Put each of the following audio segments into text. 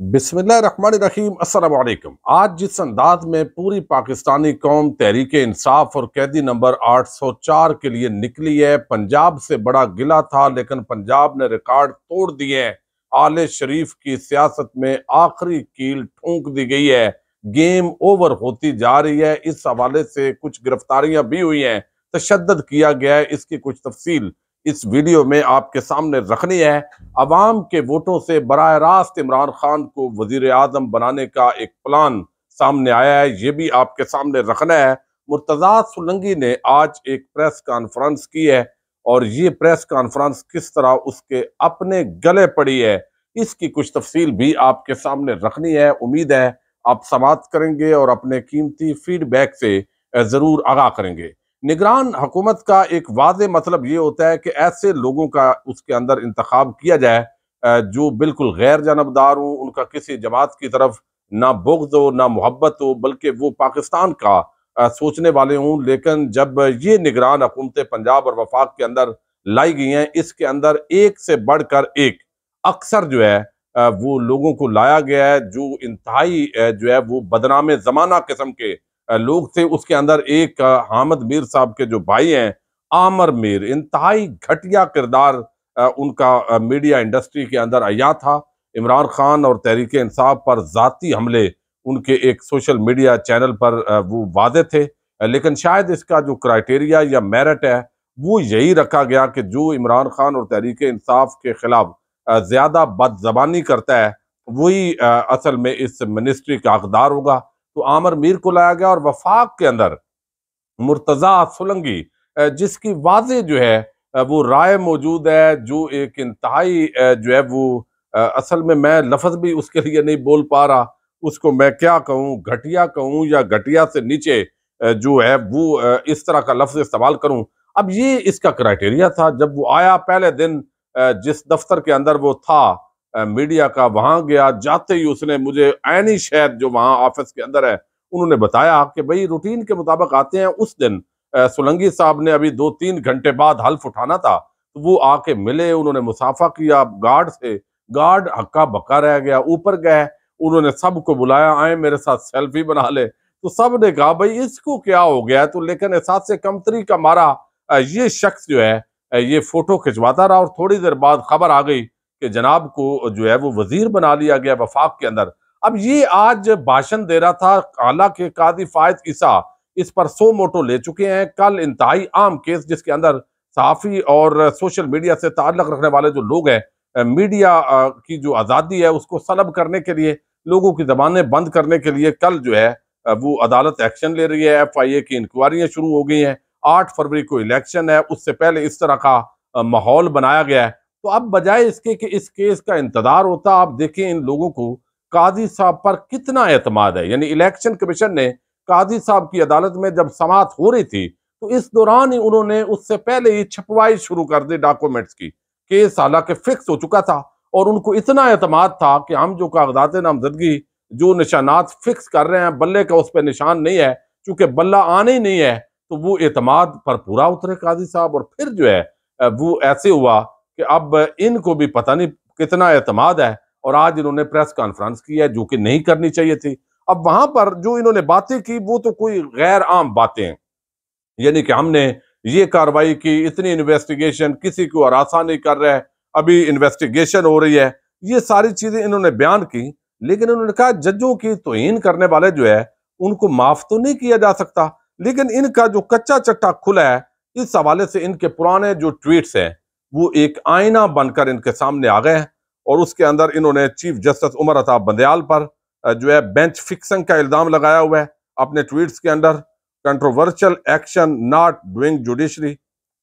अस्सलाम वालेकुम आज जिस अंदाज में पूरी पाकिस्तानी कौम तहरीक इंसाफ और कैदी नंबर 804 के लिए निकली है, पंजाब से बड़ा गिला था, लेकिन पंजाब ने रिकॉर्ड तोड़ दिए आले शरीफ की सियासत में आखिरी कील ठोंक दी गई है। गेम ओवर होती जा रही है। इस हवाले से कुछ गिरफ्तारियाँ भी हुई हैं। तशद किया गया है। इसकी कुछ तफसील इस वीडियो में आपके सामने रखनी है। अवाम के वोटों से बर रास्त इमरान खान को वज़ीर आज़म बनाने का एक प्लान सामने आया है। ये भी आपके सामने रखना है। मुर्तजा सुलंगी ने आज एक प्रेस कॉन्फ्रेंस की है और ये प्रेस कॉन्फ्रेंस किस तरह उसके अपने गले पड़ी है, इसकी कुछ तफसील भी आपके सामने रखनी है। उम्मीद है आप समाप्त करेंगे और अपने कीमती फीडबैक से ज़रूर आगाह करेंगे। निगरान हुकूमत का एक वाज मतलब ये होता है कि ऐसे लोगों का उसके अंदर इंतखब किया जाए जो बिल्कुल गैर जानबदार हो, उनका किसी जमात की तरफ़ ना बुग्ज हो, ना मोहब्बत हो, बल्कि वो पाकिस्तान का सोचने वाले हों। लेकिन जब ये निगरान हुकूमत पंजाब और वफाक के अंदर लाई गई हैं, इसके अंदर एक से बढ़कर एक अक्सर जो है वो लोगों को लाया गया है, जो इंतहाई जो है वो बदनाम जमाना किस्म के लोग थे, उसके अंदर एक हामद मीर साहब के जो भाई हैं, आमर मीर, इंतहाई घटिया किरदार उनका मीडिया इंडस्ट्री के अंदर अया था। इमरान खान और तहरीक इंसाफ पर ज़ाती हमले, उनके एक सोशल मीडिया चैनल पर वो वादे थे। लेकिन शायद इसका जो क्राइटेरिया या मेरिट है, वो यही रखा गया कि जो इमरान खान और तहरीक इंसाफ के खिलाफ ज़्यादा बदजबानी करता है, वही असल में इस मिनिस्ट्री का अकदार होगा। तो आमर मीर को लाया गया और वफाक के अंदर मुर्तजा सुलंगी जिसकी वाजे जो है वो राय मौजूद है, जो एक इंतहाई जो है वो असल में मैं लफज भी उसके लिए नहीं बोल पा रहा, उसको मैं क्या कहूँ, घटिया कहूँ या घटिया से नीचे जो है वो इस तरह का लफ्ज इस्तेमाल करूँ। अब ये इसका क्राइटेरिया था, जब वो आया पहले दिन जिस दफ्तर के अंदर वो था मीडिया का वहाँ गया, जाते ही उसने मुझे ऐनी शहर जो वहाँ ऑफ़िस के अंदर है, उन्होंने बताया कि भाई रूटीन के मुताबिक आते हैं उस दिन। सुलंगी साहब ने अभी दो तीन घंटे बाद हल्फ उठाना था तो वो आके मिले, उन्होंने मुसाफा किया गार्ड से। गार्ड हक्का बक्का रह गया, ऊपर गए, उन्होंने सबको बुलाया, आए मेरे साथ सेल्फी बना ले। तो सबने कहा, भाई इसको क्या हो गया तो? लेकिन एहसास से कमतरी का मारा। ये शख्स जो है ये फ़ोटो खिंचवाता रहा और थोड़ी देर बाद खबर आ गई कि जनाब को जो है वो वज़ीर बना लिया गया वफाक के अंदर। अब ये आज भाषण दे रहा था हालाँकि कादी फायद ईसा, इस पर सो मोटो ले चुके हैं। कल इंतहाई आम केस जिसके अंदर सहाफ़ी और सोशल मीडिया से ताल्लक रखने वाले जो लोग हैं मीडिया की जो आज़ादी है उसको सलब करने के लिए, लोगों की जबानें बंद करने के लिए कल जो है वो अदालत एक्शन ले रही है। एफ़ आई ए की इंक्वायरियाँ शुरू हो गई हैं। आठ फरवरी को इलेक्शन है, उससे पहले इस तरह का माहौल बनाया गया है। तो अब बजाय इसके कि इस केस का इंतज़ार होता, आप देखें इन लोगों को काजी साहब पर कितना एतमाद है। यानी इलेक्शन कमीशन ने काजी साहब की अदालत में जब समात हो रही थी तो इस दौरान ही उन्होंने उससे पहले ही छपवाई शुरू कर दी डॉक्यूमेंट्स की। केस हालाँकि फिक्स हो चुका था और उनको इतना एतमाद था कि हम जो कागजात नामजदगी, जो निशानात फिक्स कर रहे हैं, बल्ले का उस पर निशान नहीं है क्योंकि बल्ला आने ही नहीं है तो वो एतमाद पर पूरा उतरे काजी साहब और फिर जो है, वो ऐसे हुआ कि अब इनको भी पता नहीं कितना एतमाद है और आज इन्होंने प्रेस कॉन्फ्रेंस की है जो कि नहीं करनी चाहिए थी। अब वहाँ पर जो इन्होंने बातें की, वो तो कोई गैर आम बातें। हैं यानी कि हमने ये कार्रवाई की, इतनी इन्वेस्टिगेशन किसी को हरासा नहीं कर रहा है, अभी इन्वेस्टिगेशन हो रही है। ये सारी चीज़ें इन्होंने बयान की, लेकिन उन्होंने कहा, जजों की तोहन करने वाले जो है, उनको माफ़ तो नहीं किया जा सकता, लेकिन इनका जो कच्चा चट्टा खुला है, इस हवाले से इनके पुराने जो ट्वीट्स हैं वो एक आईना बनकर इनके सामने आ गए हैं और उसके अंदर इन्होंने चीफ जस्टिस उमर अताब बंदयाल पर जो है बेंच फिक्सिंग का इल्ज़ाम लगाया हुआ है अपने ट्वीट्स के अंदर, controversial action not doing judiciary,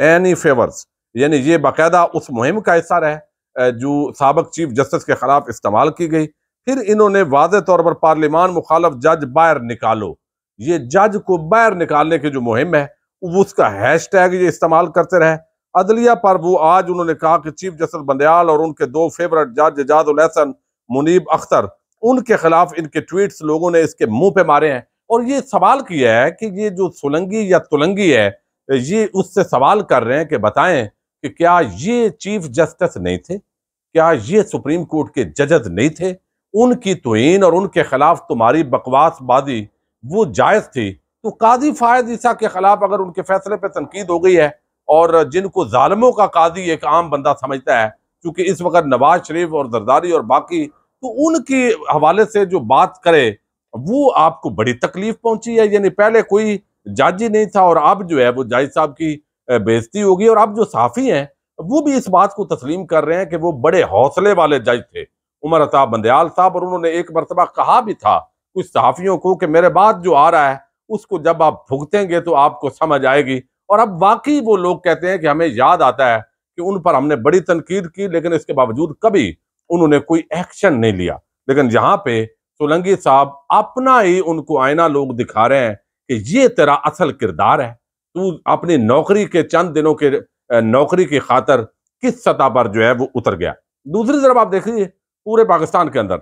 any favours. यानी ये बाकायदा उस मुहिम का हिस्सा रहे जो सबक चीफ जस्टिस के खिलाफ इस्तेमाल की गई। फिर इन्होंने वाज तौर पर पार्लिमान मुखालफ जज बाहर निकालो। ये जज को बाहर निकालने की जो मुहिम है उसका हैश टैग ये इस्तेमाल करते रहे। अदलिया पर वो आज उन्होंने कहा कि चीफ जस्टिस बंदयाल और उनके दो फेवरेट जज एजाजुल हसन, मुनीब अख्तर, उनके खिलाफ इनके ट्वीट्स लोगों ने इसके मुँह पे मारे हैं। और ये सवाल किया है कि ये जो सुलंगी या तुलंगी है, ये उससे सवाल कर रहे हैं कि बताएँ कि क्या ये चीफ जस्टिस नहीं थे? क्या ये सुप्रीम कोर्ट के जजज नहीं थे? उनकी तोइन और उनके खिलाफ तुम्हारी बकवासबाजी वो जायज़ थी। तो काजी फायद ईसा के खिलाफ अगर उनके फैसले पर तनकीद हो गई है और जिनको जालमों का काजी एक आम बंदा समझता है, क्योंकि इस वक्त नवाज़ शरीफ और जरदारी और बाकी तो उनके हवाले से जो बात करे, वो आपको बड़ी तकलीफ़ पहुँची है। यानी पहले कोई जज ही नहीं था और अब जो है वो जज साहब की बेजती होगी और अब जो साफी हैं, वो भी इस बात को तस्लीम कर रहे हैं कि वो बड़े हौसले वाले जज थे। उमर अताब बंदयाल साहब और उन्होंने एक मरतबा कहा भी था कुछ सहाफ़ियों को कि मेरे बाद जो आ रहा है, उसको जब आप भुगतेंगे तो आपको समझ आएगी और अब वाकई वो लोग कहते हैं कि हमें याद आता है कि उन पर हमने बड़ी तनकीद की लेकिन इसके बावजूद कभी उन्होंने कोई एक्शन नहीं लिया। लेकिन यहाँ पे सोलंगी साहब अपना ही उनको आईना लोग दिखा रहे हैं कि ये तेरा असल किरदार है। तू अपनी नौकरी के चंद दिनों के नौकरी की खातर किस सतह पर जो है वो उतर गया? दूसरी तरफ़ आप देख लीजिए पूरे पाकिस्तान के अंदर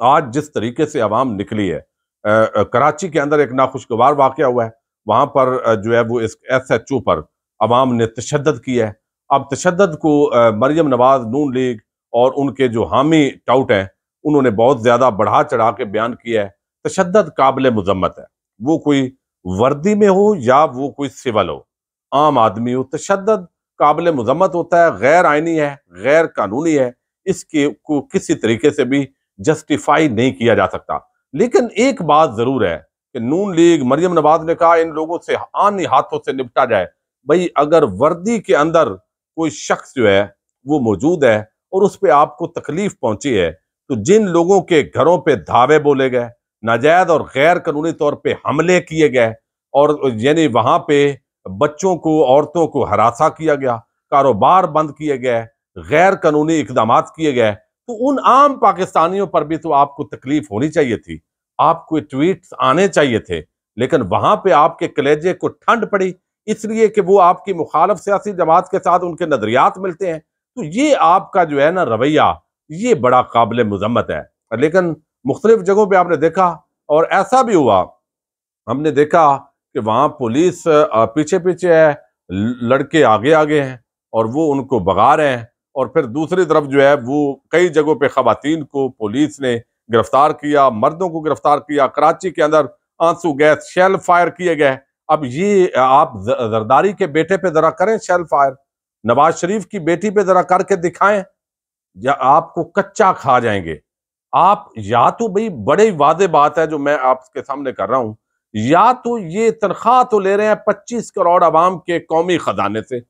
आज जिस तरीके से आवाम निकली है आ, आ, कराची के अंदर एक नाखुशगवार वाक़ हुआ है। वहाँ पर जो है वो इस एस एच ओ पर अवाम ने तशद किया है। अब तशद को मरियम नवाज़, नून लीग और उनके जो हामी टाउट हैं, उन्होंने बहुत ज़्यादा बढ़ा चढ़ा के बयान किया है। तशद काबिल मजम्मत है। वो कोई वर्दी में हो या वो कोई सिवल हो। आम आदमी हो तशद काबिल मजम्मत होता है, गैर आइनी है, गैर कानूनी है। इसके को किसी तरीके से भी जस्टिफाई नहीं किया जा सकता। लेकिन एक बात ज़रूर है कि नून लीग मरियम नवाज़ ने कहा, इन लोगों से आनी हाथों से निपटा जाए। भाई, अगर वर्दी के अंदर कोई शख्स जो है, वो मौजूद है और उस पर आपको तकलीफ़ पहुँची है तो जिन लोगों के घरों पे धावे बोले गए, नाजायज और गैर कानूनी तौर पे हमले किए गए, और यानी वहाँ पे बच्चों को, औरतों को हरासा किया गया, कारोबार बंद किए गए गैर कानूनी इकदाम किए गए तो उन आम पाकिस्तानियों पर भी तो आपको तकलीफ़ होनी चाहिए थी। आपको ट्वीट्स आने चाहिए थे, लेकिन वहाँ पे आपके कलेजे को ठंड पड़ी, इसलिए कि वो आपकी मुखालफ सियासी जमात के साथ उनके नजरियात मिलते हैं। तो ये आपका जो है ना रवैया, ये बड़ा काबिल मजम्मत है। लेकिन मुख्तलिफ़ जगहों पर आपने देखा, और ऐसा भी हुआ, हमने देखा कि वहाँ पुलिस पीछे पीछे है, लड़के आगे आगे हैं, और वो उनको भगा रहे हैं, और फिर दूसरी तरफ़ जो है, वो कई जगहों पे खातन को पुलिस ने गिरफ़्तार किया, मर्दों को गिरफ़्तार किया, कराची के अंदर आँसू गैस शेल फायर किए गए। अब ये आप जरदारी के बेटे पे जरा करें शेल फायर नवाज़ शरीफ की बेटी पे जरा करके दिखाएँ, या आपको कच्चा खा जाएँगे। आप, या तो भाई बड़े वादे बात है जो मैं आपके सामने कर रहा हूँ, या तो ये तनख्वाह तो ले रहे हैं पच्चीस करोड़ आवाम के कौमी खजाने से।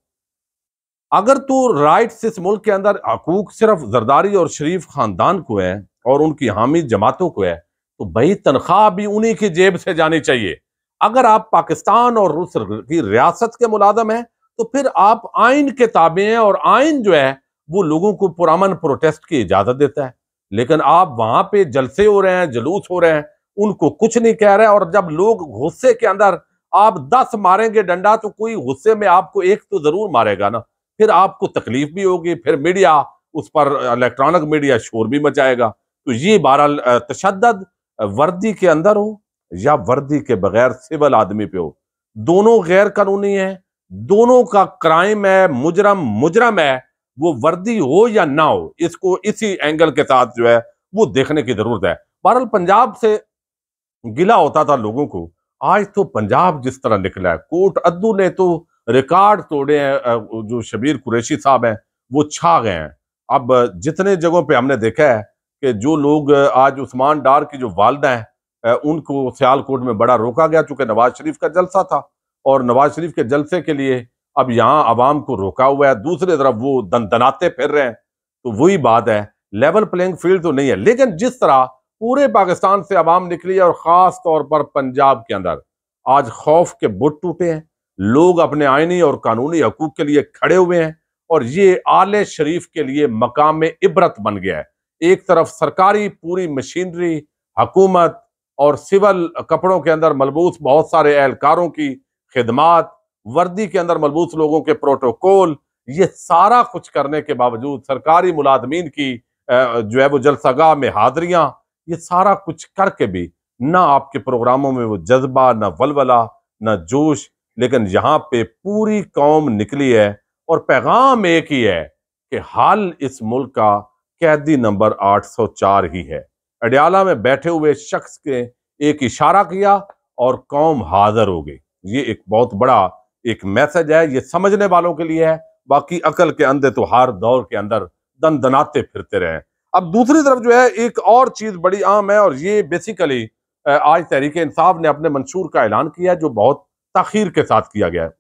अगर तो राइट्स इस मुल्क के अंदर हकूक सिर्फ़ जरदारी और शरीफ खानदान को है और उनकी हामी जमातों को है तो भाई तनख्वाह भी उन्हीं की जेब से जानी चाहिए। अगर आप पाकिस्तान और रूस की रियासत के मुलाजम हैं तो फिर आप आइन के ताबे हैं और आइन जो है, वो लोगों को पुरामन प्रोटेस्ट की इजाज़त देता है। लेकिन आप वहाँ पे जलसे हो रहे हैं, जलूस हो रहे हैं, उनको कुछ नहीं कह रहे और जब लोग गुस्से के अंदर आप दस मारेंगे डंडा तो कोई गुस्से में आपको एक तो ज़रूर मारेगा ना। फिर आपको तकलीफ़ भी होगी, फिर मीडिया उस पर, इलेक्ट्रॉनिक मीडिया शोर भी मचाएगा। तो ये बहरहाल तशद वर्दी के अंदर हो या वर्दी के बगैर सिविल आदमी पे हो। दोनों गैर कानूनी है, दोनों का क्राइम है, मुजरम मुजरम है, वो वर्दी हो या ना हो, इसको इसी एंगल के साथ जो है, वो देखने की ज़रूरत है। बहरहाल, पंजाब से गिला होता था लोगों को, आज तो पंजाब जिस तरह निकला है, कोर्ट अद्दू ने तो रिकॉर्ड तोड़े हैं जो शबीर कुरैशी साहब हैं, वो छा गए हैं। अब जितने जगहों पे हमने देखा है कि जो लोग आज उस्मान डार की जो वालदा हैं उनको सियालकोट में बड़ा रोका गया चूँकि नवाज़ शरीफ का जलसा था और नवाज़ शरीफ के जलसे के लिए अब यहाँ आवाम को रोका हुआ है। दूसरी तरफ़ वो दन दनाते फिर रहे हैं। तो वही बात है, लेवल प्लेइंग फ़ील्ड तो नहीं है, लेकिन जिस तरह पूरे पाकिस्तान से आवाम निकली है और ख़ास तौर पर पंजाब के अंदर, आज खौफ के बुट टूटे हैं। लोग अपने आइनी और कानूनी हकूक के लिए खड़े हुए हैं और ये आले शरीफ के लिए मकाम इबरत बन गया है। एक तरफ़ सरकारी पूरी मशीनरी, हकूमत और सिविल कपड़ों के अंदर मलबूस बहुत सारे एहलकारों की खिदमात, वर्दी के अंदर मलबूस लोगों के प्रोटोकॉल, ये सारा कुछ करने के बावजूद सरकारी मुलाजमीन की जो है वो जलसगाह में हाजिरियाँ, ये सारा कुछ करके भी ना आपके प्रोग्रामों में वो जज्बा, ना वलवला, ना जोश, लेकिन यहाँ पे पूरी कौम निकली है और पैगाम एक ही है कि हाल इस मुल्क का कैदी नंबर 804 ही है। अडियाला में बैठे हुए शख्स के एक इशारा किया और कौम हाजिर हो गई। ये एक बहुत बड़ा एक मैसेज है, ये समझने वालों के लिए है। बाकी अकल के अंधे तो हर दौर के अंदर दन दनाते फिरते रहे अब दूसरी तरफ़ जो है, एक और चीज़ बड़ी आम है और ये बेसिकली आज तहरीक इंसाफ ने अपने मंशूर का ऐलान किया जो बहुत तखीर के साथ किया गया है।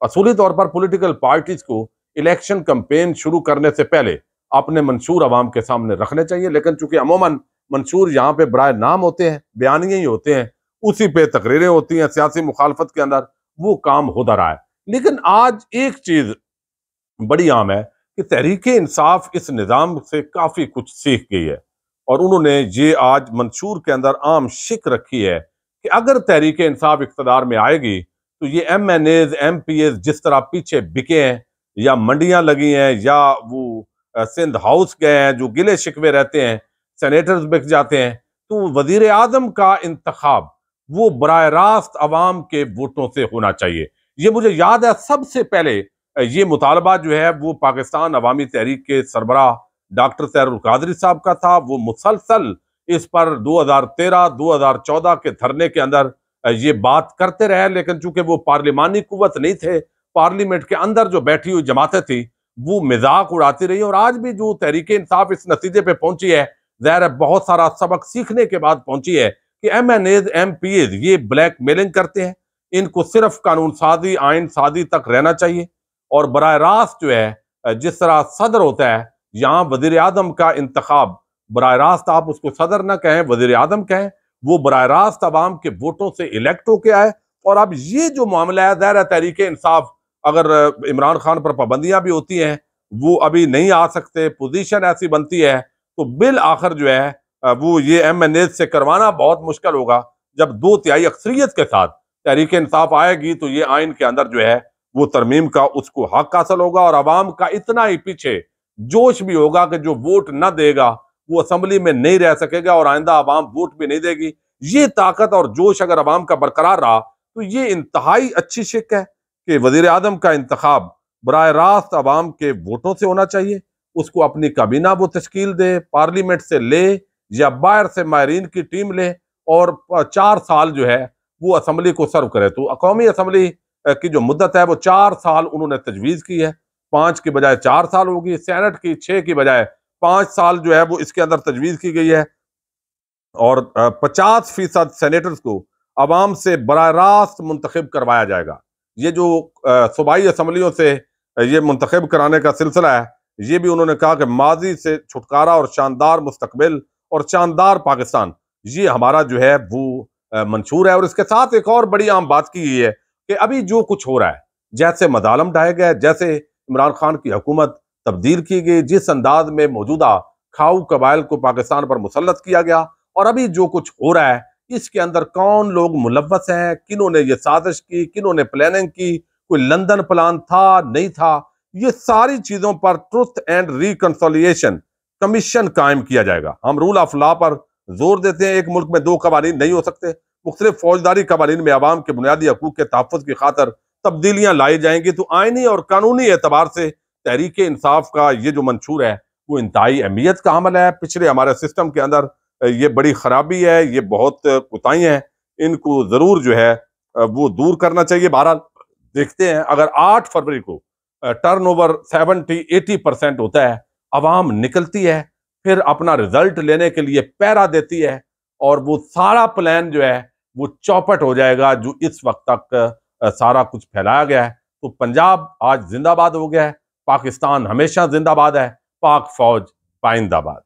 असूली तौर पर पोलिटिकल पार्टीज़ को इलेक्शन कंपेन शुरू करने से पहले अपने मंशूर आवाम के सामने रखने चाहिए। लेकिन चूँकि अमूमन मंशूर यहाँ पे बरए नाम होते हैं बयानिए ही होते हैं, उसी पे तकरीरें होती हैं सियासी मुखालफत के अंदर, वो काम होता रहा है लेकिन आज एक चीज़ बड़ी आम है कि तहरीक इंसाफ इस निज़ाम से काफ़ी कुछ सीख गई है। और उन्होंने ये आज मंशूर के अंदर आम शिक रखी है कि अगर तहरीक इंसाफ इकतदार में आएगी तो ये M N As M P As जिस तरह पीछे बिके हैं या मंडियाँ लगी हैं या वो सिंध हाउस गए हैं, जो गिले शिकवे रहते हैं सेनेटर्स बिक जाते हैं तो वज़ीर आज़म का इंतखब, वो बर रास्त अवाम के वोटों से होना चाहिए। ये मुझे याद है, सबसे पहले ये मुतालबा जो है, वो पाकिस्तान अवामी तहरीक के सरबरा डॉक्टर सैरुल साहब का था। वो मुसलसल इस पर 2013 2014 के धरने के अंदर ये बात करते रहे, लेकिन चूँकि वो पार्लिमानी कुत नहीं थे, पार्लियामेंट के अंदर जो बैठी हुई जमातें थी वो मज़ाक उड़ाती रही और आज भी जो तहरीक इंसाफ इस नतीजे पे पहुँची है, जहर बहुत सारा सबक सीखने के बाद पहुँची है कि M N As M P As ये ब्लैक मेलिंग करते हैं। इनको सिर्फ़ कानून साजी, आइन साजी तक रहना चाहिए और बर रास्त जो है, जिस तरह सदर होता है, यहाँ वज़ीर आदम का इंतखब बर रास्त आप उसको सदर ना कहें, वज़ीर आदम कहें, वो बर रास्त आवाम के वोटों से इलेक्ट होके आए। और अब ये जो मामला है, ज़ाहिर तहरीक इंसाफ अगर इमरान खान पर पाबंदियाँ भी होती हैं, वो अभी नहीं आ सकते पोजीशन ऐसी बनती है तो बिल आखिर जो है वो ये एम एन एज से करवाना बहुत मुश्किल होगा। जब दो तिहाई अक्सरियत के साथ तहरीक इंसाफ आएगी तो ये आइन के अंदर जो है, वो तरमीम का, उसको हक हासिल होगा और आवाम का इतना ही पीछे जोश भी होगा कि जो वोट ना देगा, वो असम्बली में नहीं रह सकेगा और आइंदा आवाम वोट भी नहीं देगी। ये ताकत और जोश अगर आवाम का बरकरार रहा तो ये इंतहाई अच्छी शिक है। कि वज़ीर आदम का इंतखब बर रास्त आवाम के वोटों से होना चाहिए। उसको अपनी काबीना वो तश्कील दे, पार्लियामेंट से ले या बाहर से माहरीन की टीम ले और चार साल जो है वो असम्बली को सर्व करे। तो कौमी असम्बली की जो मुद्दत है वो चार साल उन्होंने तजवीज़ की है। पाँच की बजाय चार साल होगी, सैनट की छः की बजाय पाँच साल जो है वो इसके अंदर तजवीज़ की गई है। और पचास फ़ीसद सेनेटर्स को आवाम से बर रास्त मुंतखब करवाया जाएगा। ये जो सूबाई असम्बलियों से ये मुंतखब कराने का सिलसिला है, ये भी उन्होंने कहा कि माजी से छुटकारा और शानदार मुस्तबिल और शानदार पाकिस्तान, ये हमारा जो है वो मंशूर है। और इसके साथ एक और बड़ी आम बात की गई है कि अभी जो कुछ हो रहा है, जैसे मदालम ढाए गए जैसे इमरान खान की हुकूमत तब्दील की गई, जिस अंदाज में मौजूदा खाऊ कबाइल को पाकिस्तान पर मुसलत किया गया, और अभी जो कुछ हो रहा है इसके अंदर कौन लोग मुलवस हैं? किन्होंने ये साजिश की? किन्होंने प्लानिंग की? कोई लंदन प्लान था? नहीं था। ये सारी चीज़ों पर ट्रुथ एंड रिकनसोलिएशन कमीशन कायम किया जाएगा। हम रूल ऑफ़ लॉ पर ज़ोर देते हैं। एक मुल्क में दो कवानीन नहीं हो सकते। मुख्तलिफ़ फौजदारी कवानीन में आवाम के बुनियादी हकूक के तहफ़ की खातर तब्दीलियाँ लाई जाएँगी। तो आइनी और कानूनी एतबार से तहरीक इंसाफ का ये जो मंशूर है, वो इंतहाई अहमियत का अमल है। पिछले हमारे सिस्टम के अंदर ये बड़ी खराबी है, ये बहुत कोताही है, इनको ज़रूर जो है वो दूर करना चाहिए। बहरहाल, देखते हैं, अगर आठ फरवरी को turnover seventy eighty percent होता है अवाम निकलती है, फिर अपना रिज़ल्ट लेने के लिए पैरा देती है, और वो सारा प्लान जो है, वो चौपट हो जाएगा, जो इस वक्त तक सारा कुछ फैलाया गया है। तो पंजाब आज जिंदाबाद हो गया है, पाकिस्तान हमेशा जिंदाबाद है, पाक फौज पाइंदाबाद।